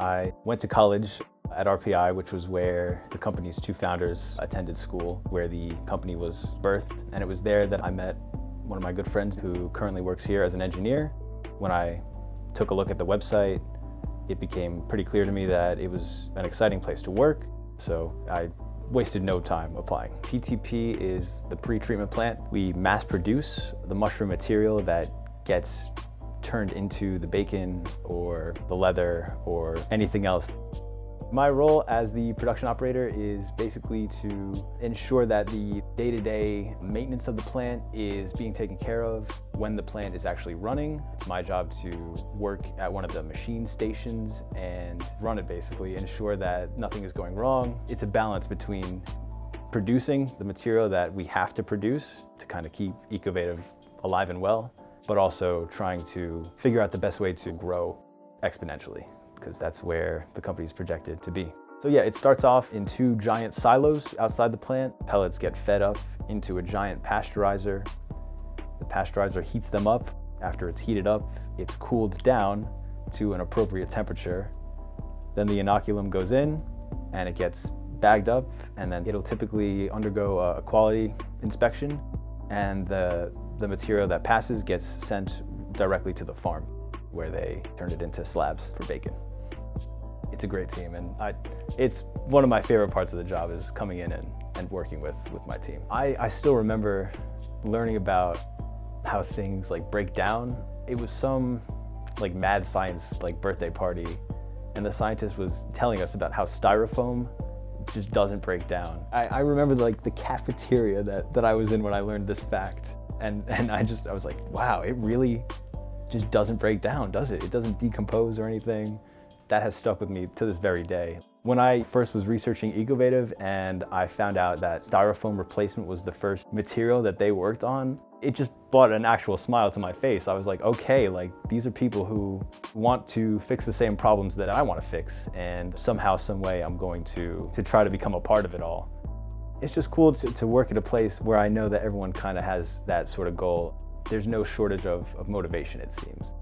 I went to college at RPI, which was where the company's two founders attended school, where the company was birthed. And it was there that I met one of my good friends who currently works here as an engineer. When I took a look at the website, it became pretty clear to me that it was an exciting place to work. So I wasted no time applying. PTP is the pre-treatment plant. We mass produce the mushroom material that gets turned into the bacon or the leather or anything else. My role as the production operator is basically to ensure that the day-to-day -day maintenance of the plant is being taken care of when the plant is actually running. It's my job to work at one of the machine stations and run it basically, ensure that nothing is going wrong. It's a balance between producing the material that we have to produce to kind of keep Ecovative alive and well, but also trying to figure out the best way to grow exponentially because that's where the company is projected to be. So yeah, it starts off in two giant silos outside the plant. Pellets get fed up into a giant pasteurizer. The pasteurizer heats them up. After it's heated up, it's cooled down to an appropriate temperature. Then the inoculum goes in and it gets bagged up and then it'll typically undergo a quality inspection and the, the material that passes gets sent directly to the farm where they turn it into slabs for bacon it's a great team and I, it's one of my favorite parts of the job is coming in and, and working with, with my team. I, I still remember learning about how things like break down. It was some like mad science like birthday party and the scientist was telling us about how styrofoam just doesn't break down. I, I remember like the cafeteria that, that I was in when I learned this fact. And, and I just, I was like, wow, it really just doesn't break down, does it? It doesn't decompose or anything that has stuck with me to this very day. When I first was researching Ecovative and I found out that styrofoam replacement was the first material that they worked on, it just brought an actual smile to my face. I was like, okay, like these are people who want to fix the same problems that I want to fix. And somehow, some way, I'm going to, to try to become a part of it all. It's just cool to, to work at a place where I know that everyone kind of has that sort of goal. There's no shortage of, of motivation, it seems.